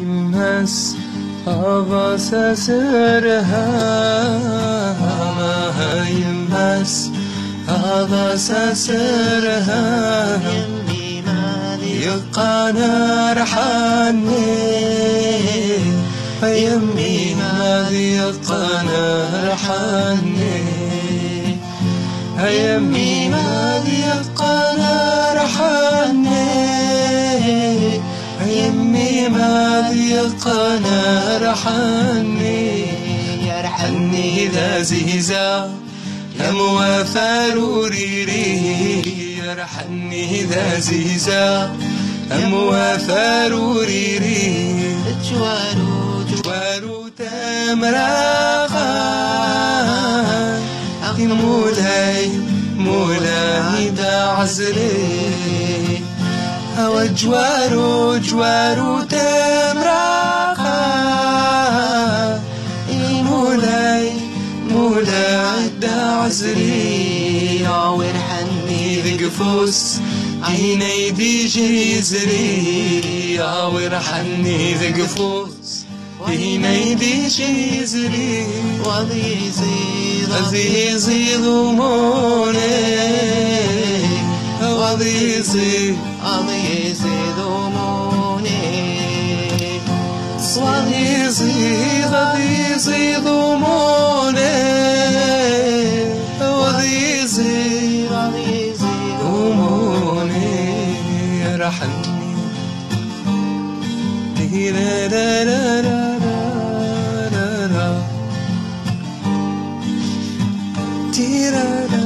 Inmez havası sırhama inmez يمي مالي يقانا رحاني يمي ماذي يقانا رحاني يمي ماذي يقانا ماذي يقانا رحاني يرحمني حني ذا زيزا يا موافاروري يرحني ذا زيزا يا موافاروري جوارو جوارو تمراغا مولاي مولاي دا عزري هوا جوارو جوارو تمراغا مولاي دا عزري يعور حني ذقفوس عيني دي جيزري عاور حني ذقفوس عيني دي جيزري وضي زيد عزيزي ضموني. عزيزي عزيزي ضموني. يزيد أموني رحمني لا لا لا لا Tira da